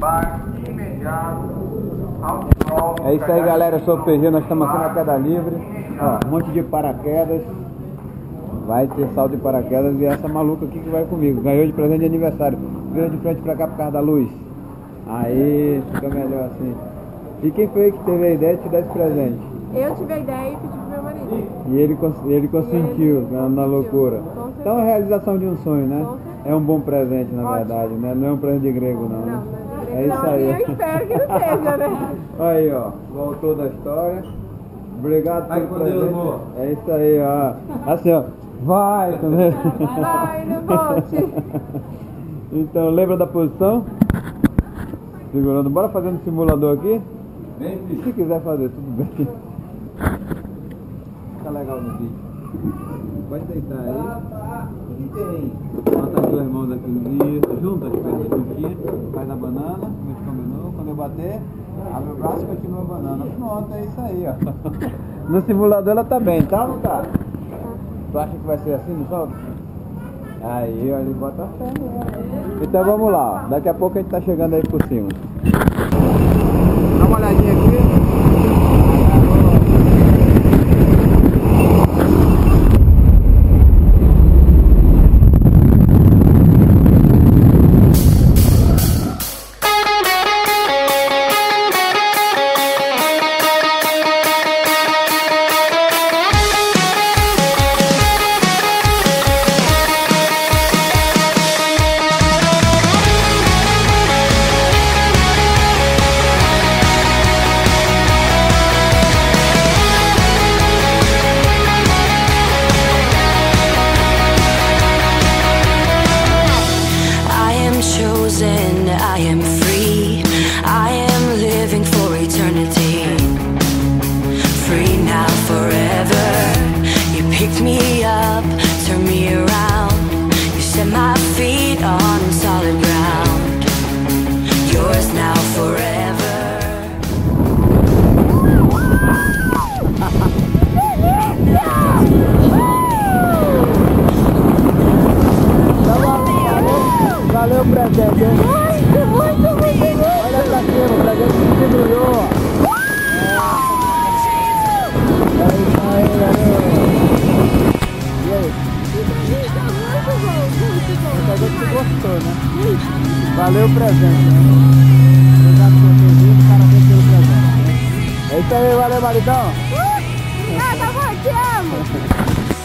embarque imediato É isso aí, galera. Eu sou o PG. Nós estamos aqui na queda livre. Ó, um monte de paraquedas. Vai ter salto de paraquedas e essa maluca aqui que vai comigo. Ganhou de presente de aniversário. Veio de frente pra cá por causa da luz. Aí, fica melhor assim. E quem foi que teve a ideia de te dar esse presente? Eu tive a ideia e pedi pro meu marido. E ele, ele consentiu na, na loucura. Então é a realização de um sonho, né? É um bom presente, na verdade, né? Não é um presente de grego, não. Não, né? Não É isso aí. Eu espero que não seja, né? Aí, ó, voltou da história. Obrigado Vai pelo presente. É isso aí, ó. Assim, ó. Vai, tá vendo? Vai, não volte. Então, lembra da posição? Segurando. Bora fazer no simulador aqui? Vem, filho. Se quiser fazer, tudo bem. Fica legal no vídeo. Pode deitar aí. Bota as duas mãos aqui isso, junta as pernas juntinhas, faz a banana, como a gente combinou. Quando eu bater, abre o braço e continua banana. Pronto, é isso aí, ó. No simulador ela tá bem, tá ou não tá? Tu acha que vai ser assim no solto? Aí, olha, ele bota fé. Então vamos lá, ó. Daqui a pouco a gente tá chegando aí por cima. Dá uma olhadinha aqui. Up, turned me around. You set my feet on solid ground. Yours now, forever. Valeu o Valeu o presente. Obrigado por ter vindo, parabéns pelo presente. É isso aí, valeu, maridão. Uh! Ah, tá bom, te amo.